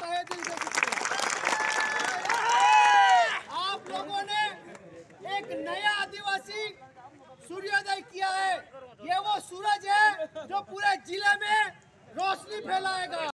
तहे दिल से शुक्रिया आप लोगों ने एक नया आदिवासी सूर्योदय किया है। ये वो सूरज है जो पूरे ज़िले में रोशनी फैलाएगा।